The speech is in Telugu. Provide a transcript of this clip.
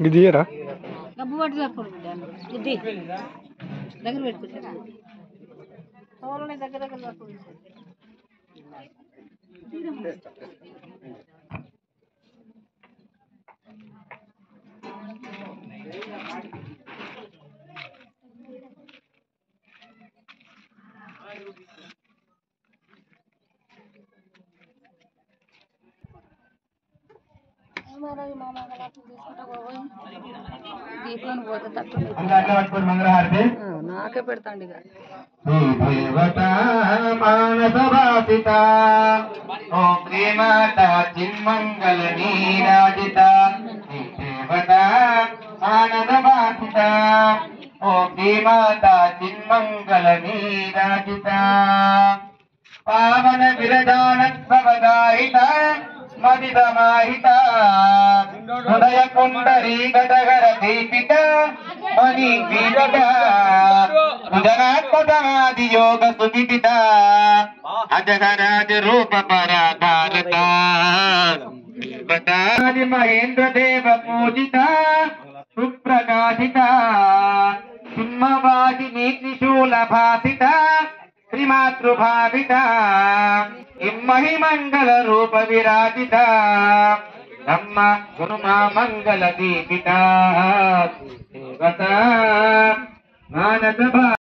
ఇది తీయరా? డబ్బు పట్టి సరిపోదు బిడ్డ. ఇది. దగ్గర పెట్టుకుంటా సోలని దగ్గర దగ్గర పోతే తక్కువ నాకే పెడతాండి ఇక. దేవత మానసవాసిత ఓం శ్రీమాత చిన్మంగళ నీరాజిత. దేవత మానసవాసిత ఓం శ్రీమాత చిన్మంగళ నీరాజిత. పావన విరదానత్వదాయిత మదిదమాహిత హృదయ కుండరీ గదగర దీపిక మణి పీఠిత ఉదరాత్మసమాధి యోగ సువిదిత అజగరాజ రూప పరాధారత మహేంద్ర దేవ పూజిత సుప్రకాశిత సింహవాసిని త్రిశూల భాసిత శ్రీమాతృభావిత ఇమ్మహి మంగళ రూప విరాజిత అమ్మ గురుమా మంగళ దీపిత. దేవత. మానస